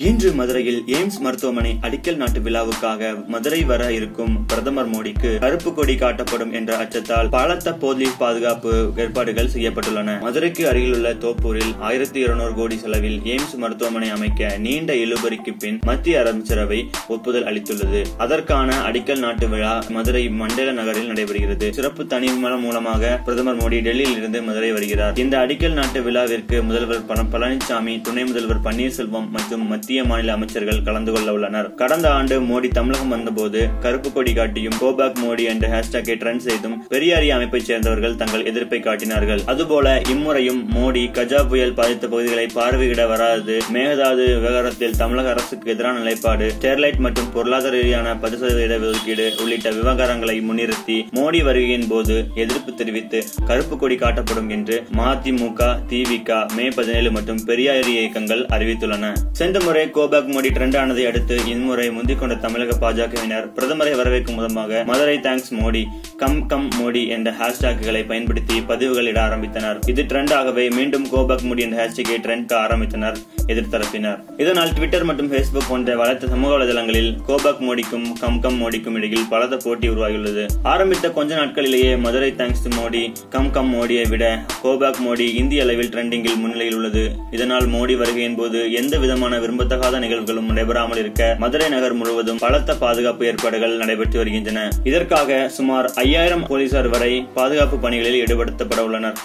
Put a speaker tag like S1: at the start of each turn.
S1: இன்று மதுரையில் எய்ம்ஸ் மருத்துவமனை அடிக்கல் நாட்டு விழாவுக்காக மதுரை வர இருக்கும் பிரதமர் மோடிக்கு கருப்பு கொடி காட்டப்படும் என்ற அச்சத்தால் பலத்த போலீஸ் பாதுகாப்பு ஏற்பாடுகள் செய்யப்பட்டுள்ளன. மதுரைக்கு அருகிலுள்ள தோப்பூரில் ஆயிரத்தி இருநூறு கோடி செலவில் எய்ம்ஸ் மருத்துவமனை அமைக்க நீண்ட இழுபறிக்கு பின் மத்திய அமைச்சரவை ஒப்புதல் அளித்துள்ளது. அதற்கான அடிக்கல் நாட்டு விழா மதுரை மண்டல நகரில் நடைபெறுகிறது. சிறப்பு தனிமலம் மூலமாக பிரதமர் மோடி டெல்லியில் இருந்து மதுரை வருகிறார். இந்த அடிக்கல் நாட்டு விழாவிற்கு முதல்வர் பழனிசாமி துணை முதல்வர் பன்னீர்செல்வம் மற்றும் மத்திய மாநில அமைச்சர்கள் கலந்து கொள்ள உள்ளனர். கடந்த ஆண்டு மோடி தமிழகம் வந்தபோது கருப்பு கொடி காட்டியும் கோபாக் மோடி என்ற ஹேஷ்டாகை ட்ரெண்ட் செய்தும் பெரியாரி அமைப்பைச் சேர்ந்தவர்கள் தங்கள் எதிர்ப்பை காட்டினார்கள். அதுபோல இம்முறையும் மோடி கஜா புயல் பாதித்த பகுதிகளை பார்வையிட வராது. மேகதாது விவகாரத்தில் தமிழக அரசுக்கு எதிரான நிலைப்பாடு ஸ்டெர்லைட் மற்றும் பொருளாதார ரீதியான பத்து சதவீத இடஒதுக்கீடு உள்ளிட்ட விவகாரங்களை முன்னிறுத்தி மோடி வருகையின் போது எதிர்ப்பு தெரிவித்து கருப்பு கொடி காட்டப்படும் என்று மதிமுக திமுக மே பதினேழு மற்றும் பெரியாரி இயக்கங்கள் அறிவித்துள்ளன. சென்ற முறை கோபாக் மோடி ட்ரெண்ட் ஆனதை அடுத்து இம்முறை முந்திக் கொண்ட தமிழக பாஜகவினர் பிரதமரை வரவேற்கும் விதமாக Madurai thanks Modi. Come come Modi என்ற ஹேஷ்டேக்குகளை பயன்படுத்தி பதிவுகள் இட ஆரம்பித்தனர். இது ட்ரெண்ட் ஆகவே மீண்டும் கோபக் மோடி என்ற ஹேஷ்டேக்கை ட்ரெண்ட் ஆரம்பித்தனர் எதிர்த்தரப்பினர். இதனால் ட்விட்டர் மற்றும் பேஸ்புக் போன்ற வளர்த்த சமூக வலைதளங்களில் கோபக் மோடிக்கும் கம் கம் மோடிக்கும் இடையில் பலத்த போட்டி உருவாகியுள்ளது. ஆரம்பித்த கொஞ்ச நாட்களிலேயே Madurai thanks to Modi come come மோடியை விட கோபாக் மோடி இந்திய அளவில் ட்ரெண்டிங்கில் முன்னிலையில் உள்ளது. இதனால் மோடி வருகையின் போது எந்த விதமான விரும்பத்தகாத நிகழ்வுகளும் நடைபெறாமல் இருக்க மதுரை நகர் முழுவதும் பலத்த பாதுகாப்பு ஏற்பாடுகள் நடைபெற்று வருகின்றன. இதற்காக சுமார் ஐயாயிரம் போலீசார் வரை பாதுகாப்பு பணிகளில் ஈடுபடுத்தப்பட உள்ளனர்.